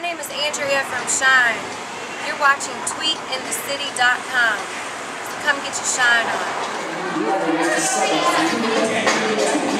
My name is Andrea from Shine. You're watching tweetinthecity.com. So come get your shine